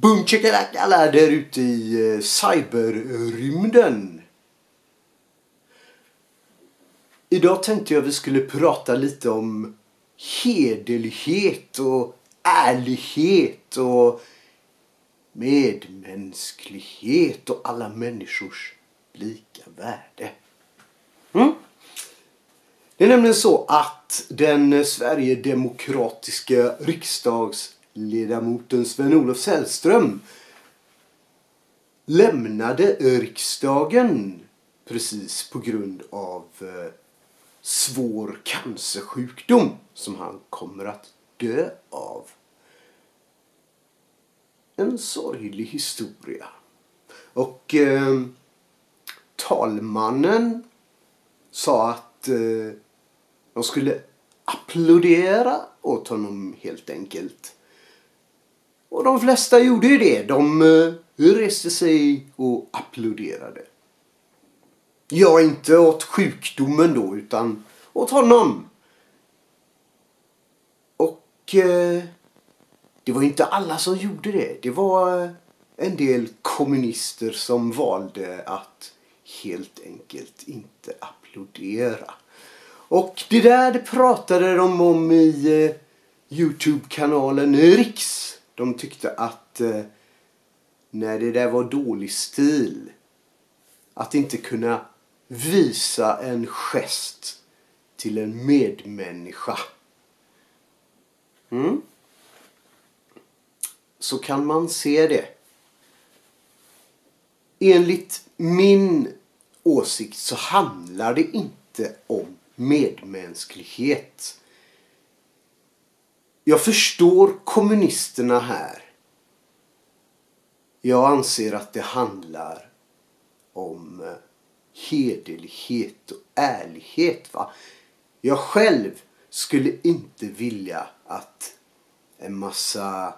Boom alla där ute i eh, cyberrymden. Idag tänkte jag vi skulle prata lite om hederlighet och ärlighet och medmänsklighet och alla människors lika värde. Mm? Det är nämligen så att den Sverigedemokratiska ledamoten Sven-Olof Sällström lämnade riksdagen precis på grund av eh, svår cancersjukdom som han kommer att dö av. En sorglig historia. Och eh, talmannen sa att eh, de skulle applådera åt honom helt enkelt. Och de flesta gjorde ju det. De eh, reste sig och applåderade. Ja, inte åt sjukdomen då, utan åt honom. Och eh, det var inte alla som gjorde det. Det var eh, en del kommunister som valde att helt enkelt inte applådera. Och det där det pratade de om i eh, Youtube-kanalen Riks. De tyckte att eh, när det där var dålig stil. Att inte kunna visa en gest till en medmänniska. Mm. Så kan man se det. Enligt min åsikt så handlar det inte om medmänsklighet. Jag förstår kommunisterna här. Jag anser att det handlar om eh, hederlighet och ärlighet. Va? Jag själv skulle inte vilja att en massa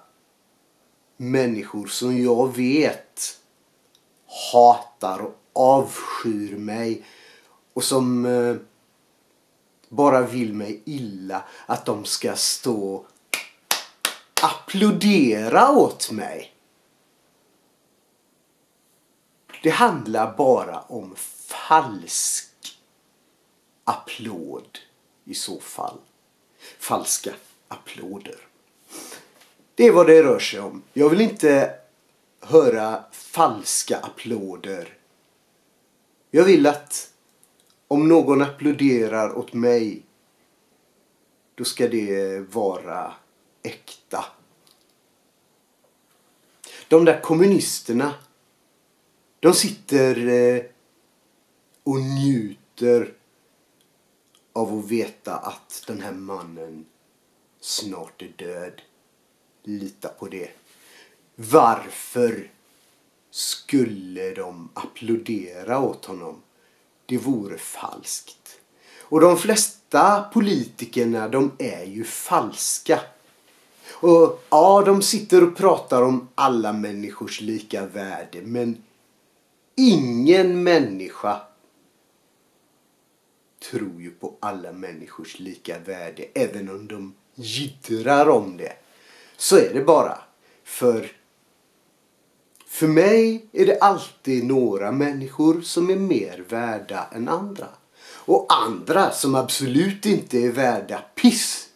människor som jag vet hatar och avskyr mig och som eh, bara vill mig illa att de ska stå applådera åt mig. Det handlar bara om falsk applåd i så fall. Falska applåder. Det är vad det rör sig om. Jag vill inte höra falska applåder. Jag vill att om någon applåderar åt mig då ska det vara äkta. De där kommunisterna de sitter eh, och njuter av att veta att den här mannen snart är död. Lita på det. Varför skulle de applådera åt honom? Det vore falskt. Och de flesta politikerna de är ju falska. Och ja, de sitter och pratar om alla människors lika värde men ingen människa tror ju på alla människors lika värde även om de jiddrar om det. Så är det bara. För för mig är det alltid några människor som är mer värda än andra. Och andra som absolut inte är värda piss.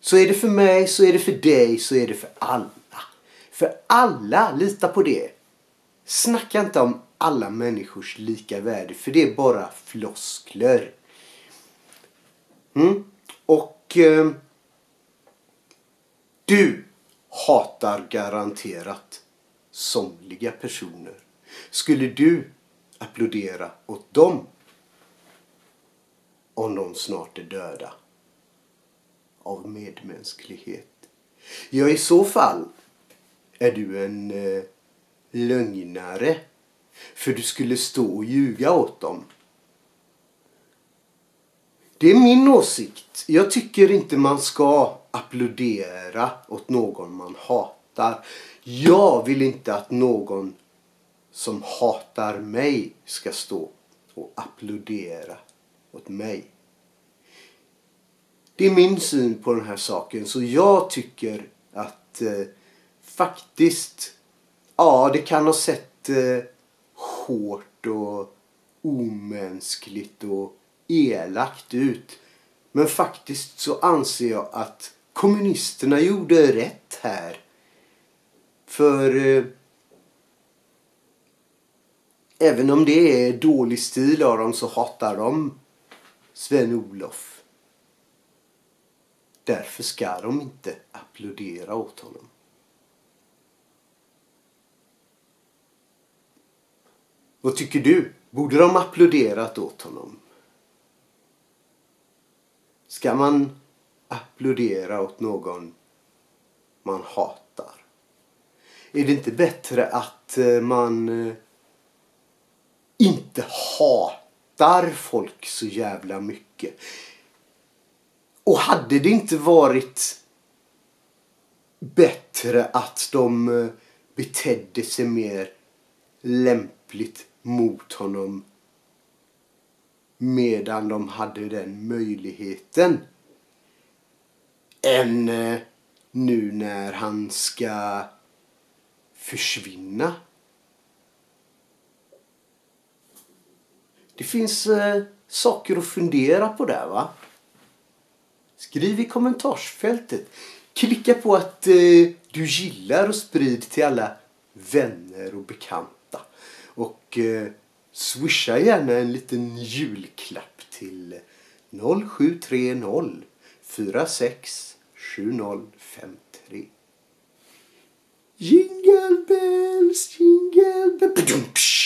Så är det för mig, så är det för dig, så är det för alla. För alla, lita på det. Snacka inte om alla människors lika värde för det är bara floskler. Mm. Och eh, du hatar garanterat somliga personer. Skulle du applådera åt dem om de snart är döda av medmänsklighet? Ja, i så fall är du en eh, lögnare för du skulle stå och ljuga åt dem. Det är min åsikt. Jag tycker inte man ska applådera åt någon man hatar. Jag vill inte att någon som hatar mig ska stå och applådera åt mig. Det är min syn på den här saken så jag tycker att eh, faktiskt, ja det kan ha sett eh, hårt och omänskligt och elakt ut. Men faktiskt så anser jag att kommunisterna gjorde rätt här. För eh, även om det är dålig stil av dem så hatar de Sven-Olof. Därför ska de inte applådera åt honom. Vad tycker du? Borde de applåderat åt honom? Ska man applådera åt någon man hatar? Är det inte bättre att eh, man eh, inte hatar folk så jävla mycket? Och hade det inte varit bättre att de eh, betedde sig mer lämpligt mot honom medan de hade den möjligheten än eh, nu när han ska försvinna. Det finns eh, saker att fundera på där va. Skriv i kommentarsfältet. Klicka på att eh, du gillar och sprid till alla vänner och bekanta. Och eh, swisha gärna en liten julklapp till 0730 46 7053. Jingle bells, jingle bells.